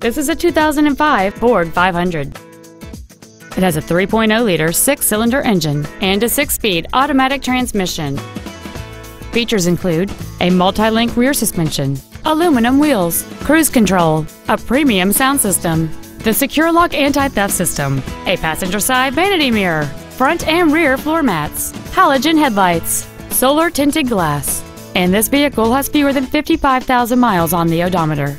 This is a 2005 Ford 500. It has a 3.0-liter six-cylinder engine and a six-speed automatic transmission. Features include a multi-link rear suspension, aluminum wheels, cruise control, a premium sound system, the Secure-Lock anti-theft system, a passenger side vanity mirror, front and rear floor mats, halogen headlights, solar tinted glass, and this vehicle has fewer than 55,000 miles on the odometer.